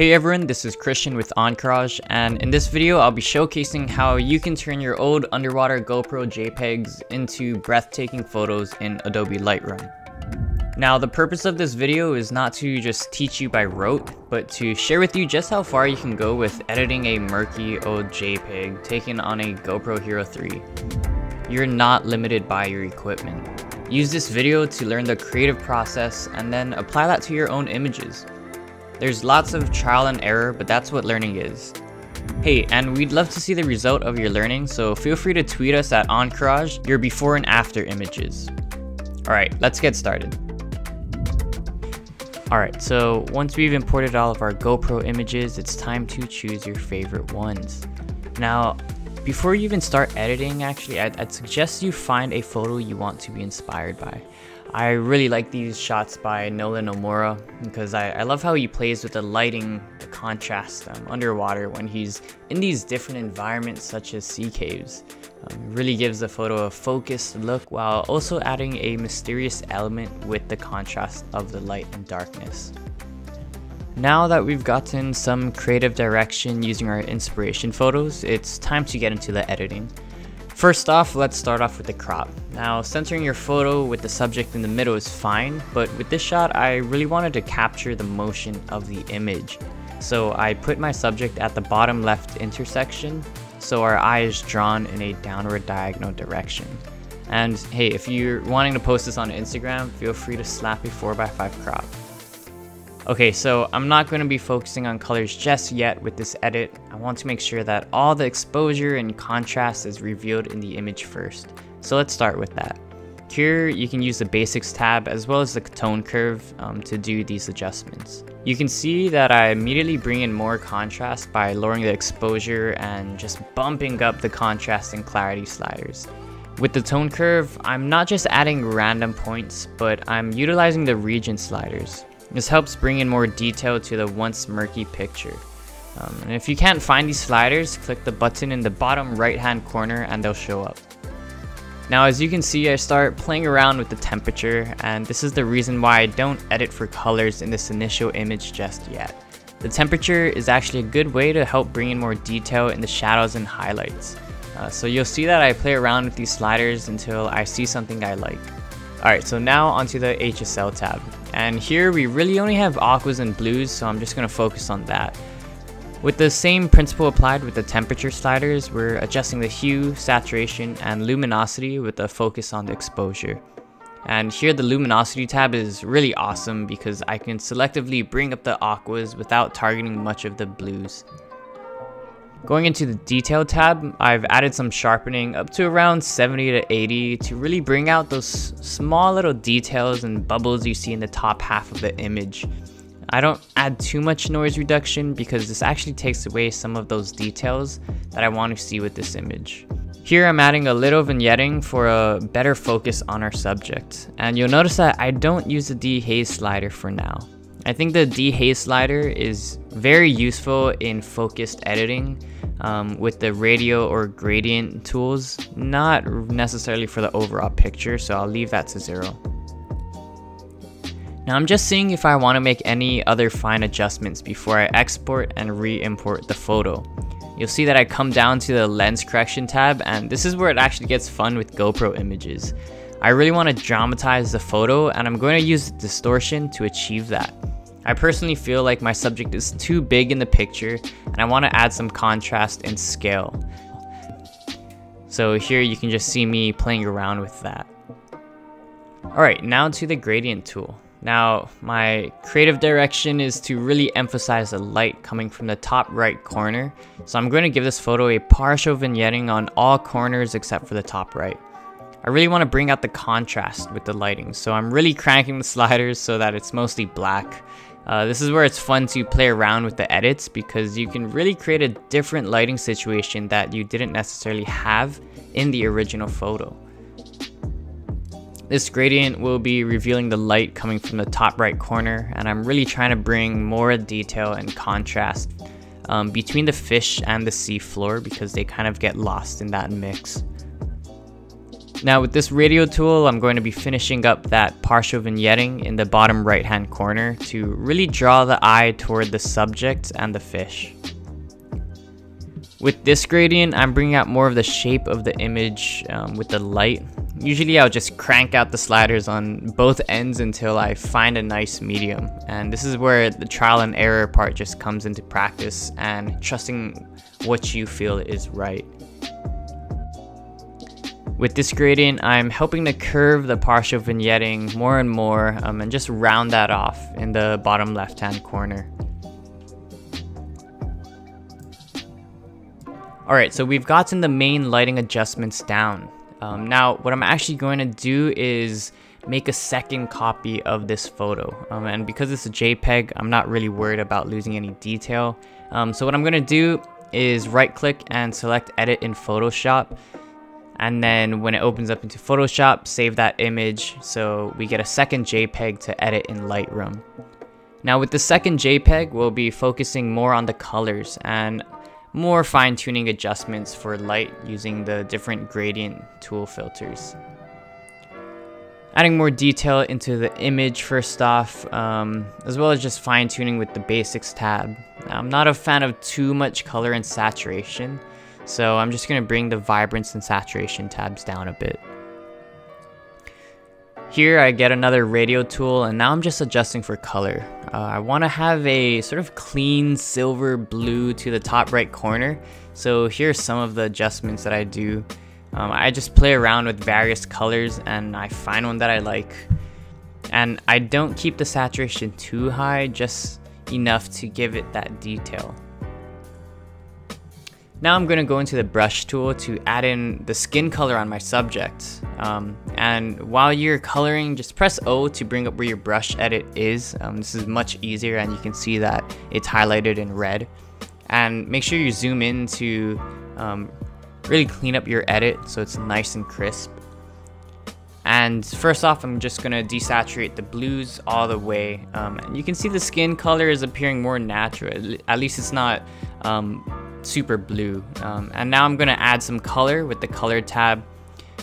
Hey everyone, this is Khristian with Oncorage, and in this video I'll be showcasing how you can turn your old underwater GoPro JPEGs into breathtaking photos in Adobe Lightroom. Now the purpose of this video is not to just teach you by rote, but to share with you just how far you can go with editing a murky old JPEG taken on a GoPro Hero 3. You're not limited by your equipment. Use this video to learn the creative process and then apply that to your own images. There's lots of trial and error, but that's what learning is. Hey, and we'd love to see the result of your learning, so feel free to tweet us at Oncorage your before and after images. Alright, let's get started. Alright, so once we've imported all of our GoPro images, it's time to choose your favorite ones. Now, before you even start editing, actually, I'd, I'd suggest you find a photo you want to be inspired by. I really like these shots by Nolan Nomura because I, I love how he plays with the lighting, the contrast um, underwater when he's in these different environments such as sea caves. Um, really gives the photo a focused look while also adding a mysterious element with the contrast of the light and darkness. Now that we've gotten some creative direction using our inspiration photos, it's time to get into the editing. First off, let's start off with the crop. Now, centering your photo with the subject in the middle is fine, but with this shot, I really wanted to capture the motion of the image. So I put my subject at the bottom left intersection, so our eye is drawn in a downward diagonal direction. And hey, if you're wanting to post this on Instagram, feel free to slap a 4x5 crop. Okay, so I'm not going to be focusing on colors just yet with this edit. I want to make sure that all the exposure and contrast is revealed in the image first. So let's start with that. Here, you can use the basics tab as well as the tone curve um, to do these adjustments. You can see that I immediately bring in more contrast by lowering the exposure and just bumping up the contrast and clarity sliders. With the tone curve, I'm not just adding random points, but I'm utilizing the region sliders. This helps bring in more detail to the once murky picture. Um, and if you can't find these sliders, click the button in the bottom right hand corner and they'll show up. Now as you can see I start playing around with the temperature and this is the reason why I don't edit for colors in this initial image just yet. The temperature is actually a good way to help bring in more detail in the shadows and highlights. Uh, so you'll see that I play around with these sliders until I see something I like. Alright, so now onto the HSL tab. And here we really only have aquas and blues, so I'm just going to focus on that. With the same principle applied with the temperature sliders, we're adjusting the hue, saturation, and luminosity with a focus on the exposure. And here the luminosity tab is really awesome because I can selectively bring up the aquas without targeting much of the blues. Going into the detail tab, I've added some sharpening up to around 70 to 80 to really bring out those small little details and bubbles you see in the top half of the image. I don't add too much noise reduction because this actually takes away some of those details that I want to see with this image. Here I'm adding a little vignetting for a better focus on our subject. And you'll notice that I don't use the dehaze slider for now. I think the dehaze slider is very useful in focused editing um, with the radial or gradient tools, not necessarily for the overall picture, so I'll leave that to zero. Now I'm just seeing if I want to make any other fine adjustments before I export and re-import the photo. You'll see that I come down to the lens correction tab and this is where it actually gets fun with GoPro images. I really want to dramatize the photo and I'm going to use distortion to achieve that. I personally feel like my subject is too big in the picture and I want to add some contrast and scale. So here you can just see me playing around with that. Alright, now to the gradient tool. Now, my creative direction is to really emphasize the light coming from the top right corner. So I'm going to give this photo a partial vignetting on all corners except for the top right. I really want to bring out the contrast with the lighting, so I'm really cranking the sliders so that it's mostly black. Uh, this is where it's fun to play around with the edits because you can really create a different lighting situation that you didn't necessarily have in the original photo. This gradient will be revealing the light coming from the top right corner and I'm really trying to bring more detail and contrast um, between the fish and the sea floor because they kind of get lost in that mix. Now with this radial tool, I'm going to be finishing up that partial vignetting in the bottom right hand corner to really draw the eye toward the subject and the fish. With this gradient, I'm bringing out more of the shape of the image um, with the light. Usually I'll just crank out the sliders on both ends until I find a nice medium. And this is where the trial and error part just comes into practice and trusting what you feel is right. With this gradient, I'm helping to curve the partial vignetting more and more um, and just round that off in the bottom left hand corner. Alright, so we've gotten the main lighting adjustments down. Um, now, what I'm actually going to do is make a second copy of this photo. Um, and because it's a JPEG, I'm not really worried about losing any detail. Um, so what I'm going to do is right click and select edit in Photoshop and then when it opens up into Photoshop, save that image so we get a second JPEG to edit in Lightroom. Now with the second JPEG, we'll be focusing more on the colors and more fine-tuning adjustments for light using the different gradient tool filters. Adding more detail into the image first off, um, as well as just fine-tuning with the basics tab. I'm not a fan of too much color and saturation, so I'm just going to bring the vibrance and saturation tabs down a bit. Here I get another radial tool and now I'm just adjusting for color. Uh, I want to have a sort of clean silver blue to the top right corner. So here's some of the adjustments that I do. Um, I just play around with various colors and I find one that I like. And I don't keep the saturation too high, just enough to give it that detail. Now I'm going to go into the brush tool to add in the skin color on my subject. Um, and while you're coloring, just press O to bring up where your brush edit is. Um, this is much easier and you can see that it's highlighted in red. And make sure you zoom in to um, really clean up your edit so it's nice and crisp. And first off, I'm just going to desaturate the blues all the way. Um, and you can see the skin color is appearing more natural. At least it's not um, super blue. Um, and now I'm gonna add some color with the color tab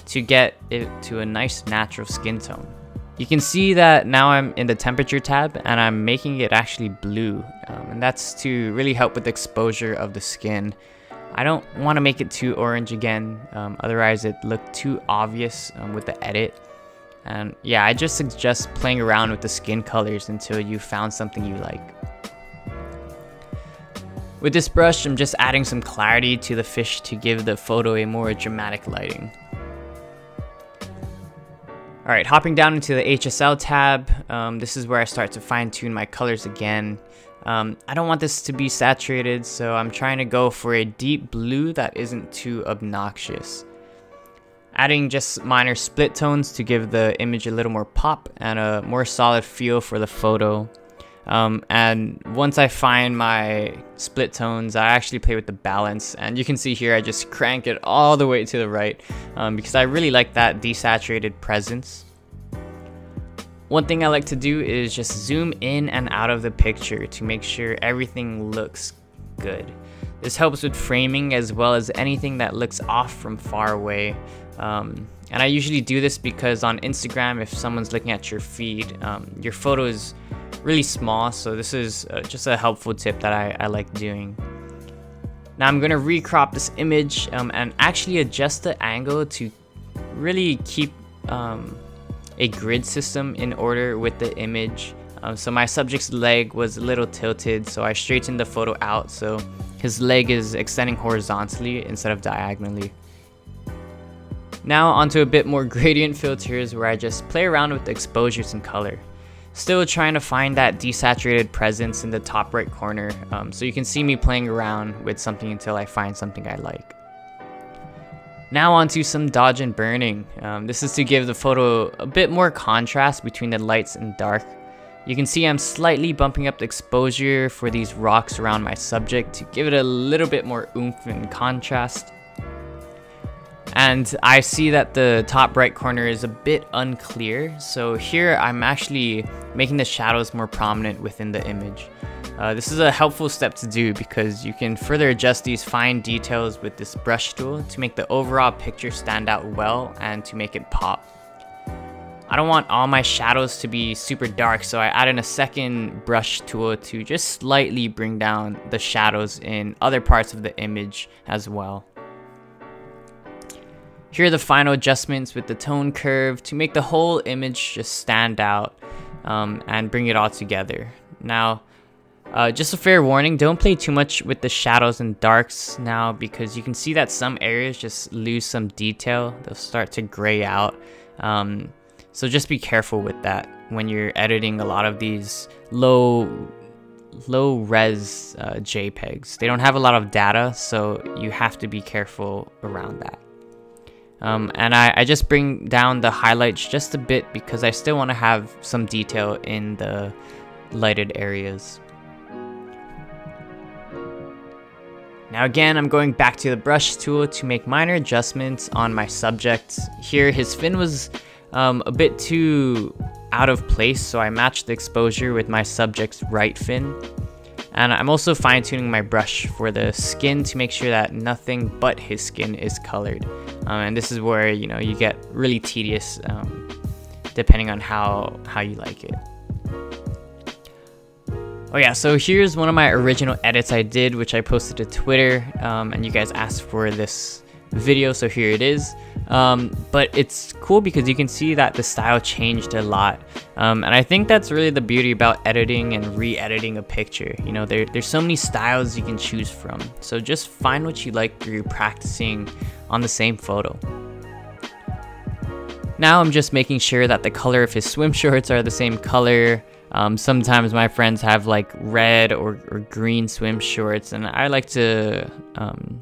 to get it to a nice natural skin tone. You can see that now I'm in the temperature tab and I'm making it actually blue. Um, and that's to really help with the exposure of the skin. I don't want to make it too orange again, um, otherwise it looked too obvious um, with the edit. And yeah, I just suggest playing around with the skin colors until you found something you like. With this brush, I'm just adding some clarity to the fish to give the photo a more dramatic lighting. Alright, hopping down into the HSL tab, um, this is where I start to fine tune my colors again. Um, I don't want this to be saturated, so I'm trying to go for a deep blue that isn't too obnoxious. Adding just minor split tones to give the image a little more pop and a more solid feel for the photo. Um, and once I find my split tones, I actually play with the balance. And you can see here, I just crank it all the way to the right um, because I really like that desaturated presence. One thing I like to do is just zoom in and out of the picture to make sure everything looks good. This helps with framing as well as anything that looks off from far away. Um, and I usually do this because on Instagram, if someone's looking at your feed, um, your photos really small, so this is uh, just a helpful tip that I, I like doing. Now I'm gonna recrop this image um, and actually adjust the angle to really keep um, a grid system in order with the image. Um, so my subject's leg was a little tilted, so I straightened the photo out so his leg is extending horizontally instead of diagonally. Now onto a bit more gradient filters where I just play around with the exposures and color. Still trying to find that desaturated presence in the top right corner, um, so you can see me playing around with something until I find something I like. Now onto some dodge and burning. Um, this is to give the photo a bit more contrast between the lights and dark. You can see I'm slightly bumping up the exposure for these rocks around my subject to give it a little bit more oomph and contrast. And I see that the top right corner is a bit unclear. So here I'm actually making the shadows more prominent within the image. Uh, this is a helpful step to do because you can further adjust these fine details with this brush tool to make the overall picture stand out well and to make it pop. I don't want all my shadows to be super dark so I add in a second brush tool to just slightly bring down the shadows in other parts of the image as well. Here are the final adjustments with the tone curve to make the whole image just stand out um, and bring it all together. Now, uh, just a fair warning, don't play too much with the shadows and darks now because you can see that some areas just lose some detail. They'll start to gray out. Um, so just be careful with that when you're editing a lot of these low low res uh, JPEGs. They don't have a lot of data, so you have to be careful around that. Um, and I, I just bring down the highlights just a bit because I still want to have some detail in the lighted areas. Now again, I'm going back to the brush tool to make minor adjustments on my subject. Here, his fin was um, a bit too out of place, so I matched the exposure with my subject's right fin. And I'm also fine tuning my brush for the skin to make sure that nothing but his skin is colored. Um, and this is where, you know, you get really tedious um, depending on how, how you like it. Oh yeah, so here's one of my original edits I did, which I posted to Twitter, um, and you guys asked for this video, so here it is. Um, but it's cool because you can see that the style changed a lot. Um, and I think that's really the beauty about editing and re-editing a picture. You know, there, there's so many styles you can choose from. So just find what you like through practicing on the same photo. Now I'm just making sure that the color of his swim shorts are the same color. Um, sometimes my friends have like red or, or, green swim shorts and I like to um,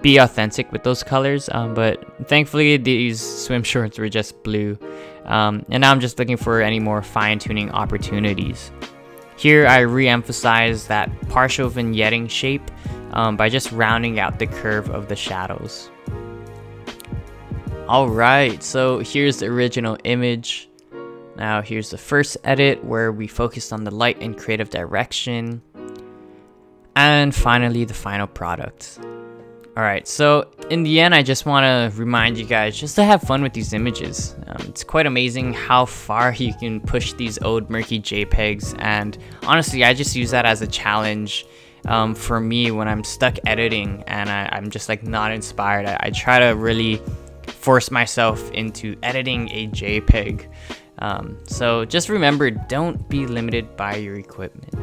be authentic with those colors. Um, but thankfully, these swim shorts were just blue. Um, and now I'm just looking for any more fine tuning opportunities. Here, I re emphasize that partial vignetting shape um, by just rounding out the curve of the shadows. Alright, so here's the original image. Now, here's the first edit where we focused on the light and creative direction. And finally, the final product. Alright, so in the end, I just want to remind you guys just to have fun with these images. Um, it's quite amazing how far you can push these old murky JPEGs, and honestly, I just use that as a challenge um, for me when I'm stuck editing and I, am just like not inspired. I, I, try to really force myself into editing a JPEG. Um, so just remember, don't be limited by your equipment.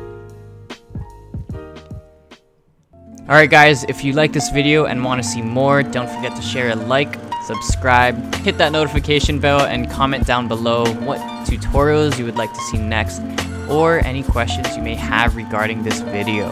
Alright guys, if you like this video and want to see more, don't forget to share a like, subscribe, hit that notification bell, and comment down below what tutorials you would like to see next, or any questions you may have regarding this video.